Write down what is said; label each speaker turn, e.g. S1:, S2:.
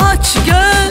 S1: aç gör